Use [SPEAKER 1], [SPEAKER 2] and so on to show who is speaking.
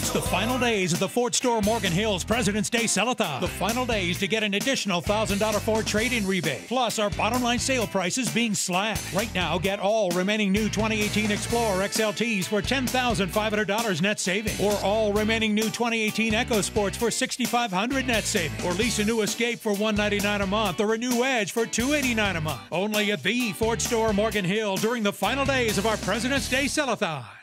[SPEAKER 1] It's the final days of the Ford Store Morgan Hills President's Day Sellathon. The final days to get an additional $1,000 Ford trade-in rebate. Plus, our bottom line sale prices being slashed. Right now, get all remaining new 2018 Explorer XLTs for $10,500 net saving. Or all remaining new 2018 EcoSports for $6,500 net saving. Or lease a new Escape for $199 a month or a new Edge for $289 a month. Only at the Ford Store Morgan Hill during the final days of our President's Day Sellathon.